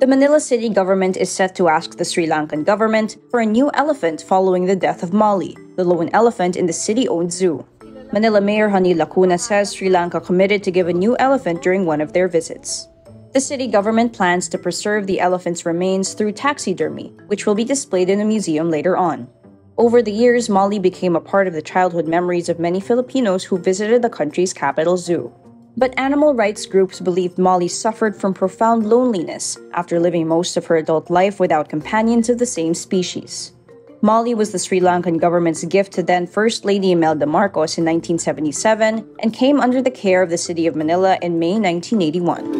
The Manila city government is set to ask the Sri Lankan government for a new elephant following the death of Mali, the lone elephant in the city owned zoo. Manila Mayor Honey Lacuna says Sri Lanka committed to give a new elephant during one of their visits. The city government plans to preserve the elephant's remains through taxidermy, which will be displayed in a museum later on. Over the years, Mali became a part of the childhood memories of many Filipinos who visited the country's capital zoo. But animal rights groups believed Mali suffered from profound loneliness after living most of her adult life without companions of the same species. Mali was the Sri Lankan government's gift to then First Lady Imelda Marcos in 1977 and came under the care of the city of Manila in May 1981.